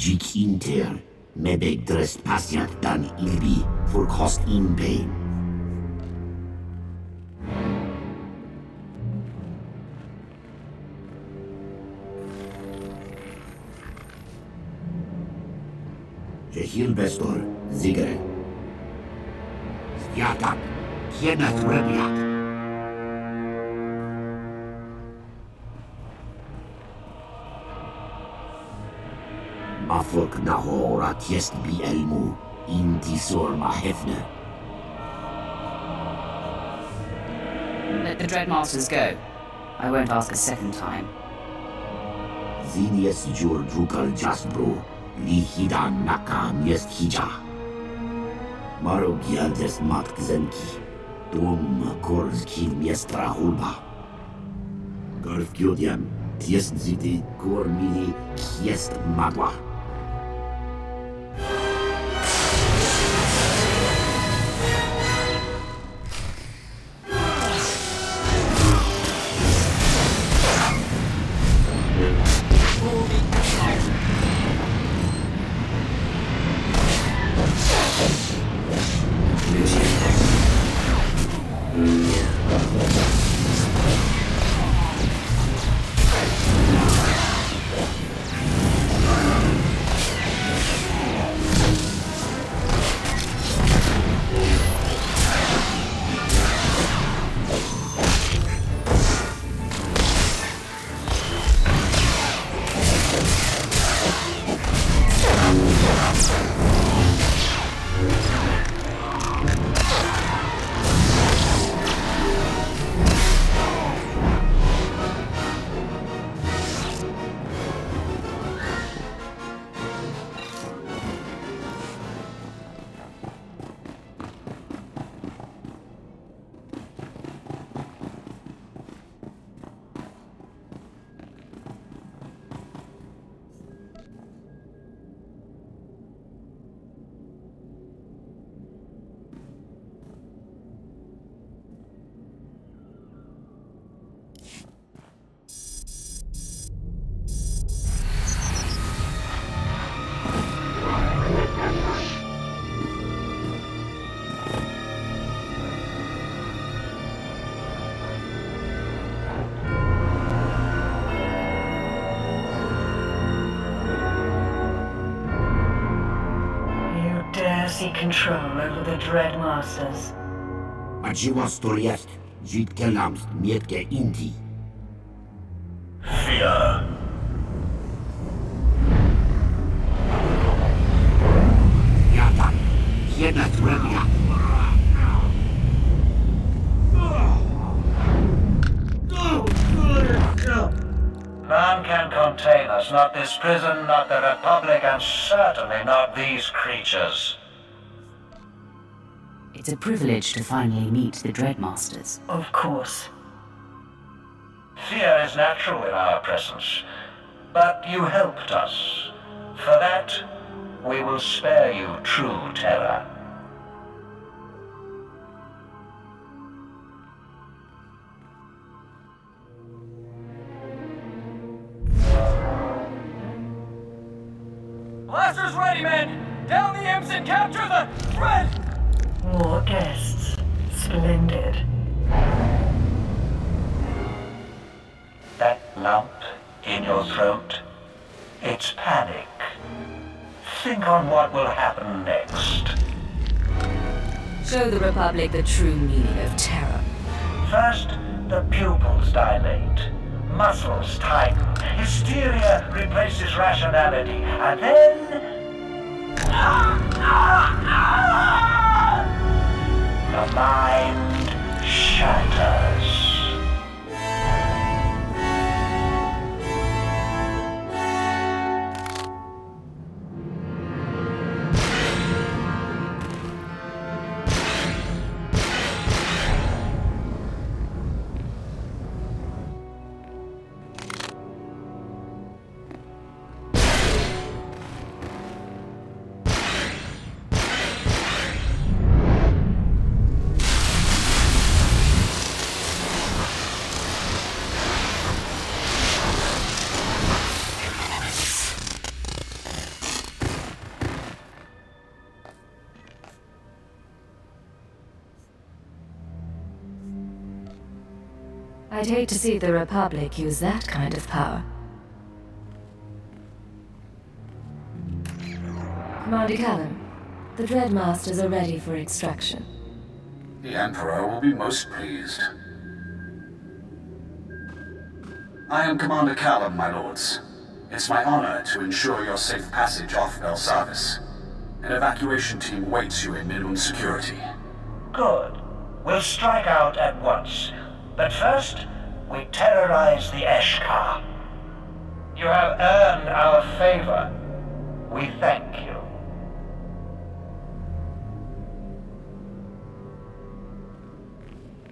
Jikinter, Medek drest pasjat dan ilbi, furkost in pain. Jehil bestor, zigre. Zviatak, kienat rebiak. فوق نهورات يست بي علمو انتي سور ما حفنا Let the Dreadmasters go. I won't ask a second time. Zinies jur drukal jasbru, li hidan nakam jest hija. Marog jadres matk zenki, dum korskim jest rahulba. Garfkiodiem, tiest zity, kormili, kiest madła. You control over the Dreadmasters? Aciwa storiest, Zitke Lamst, Mietke Inti. Fear. Yatak, Kenneth Rebiak. None can contain us, not this prison, not the Republic, and certainly not these creatures. It's a privilege to finally meet the Dreadmasters. Of course. Fear is natural in our presence, but you helped us. For that, we will spare you true terror. Blasters ready, men! Down the imps and capture the Dread! More guests. Splendid. That lump in your throat, it's panic. Think on what will happen next. Show the Republic the true meaning of terror. First, the pupils dilate, muscles tighten, hysteria replaces rationality, and then. Mind shatters. I'd hate to see the Republic use that kind of power. Commander Callum, the Dreadmasters are ready for extraction. The Emperor will be most pleased. I am Commander Callum, my lords. It's my honor to ensure your safe passage off Belsavis. An evacuation team waits you in minimum security. Good. We'll strike out at once. But first, we terrorize the Esh-kha. You have earned our favor. We thank you.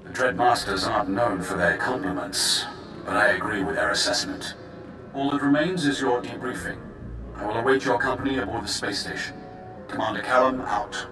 The Dreadmasters aren't known for their compliments, but I agree with their assessment. All that remains is your debriefing. I will await your company aboard the space station. Commander Callum, out.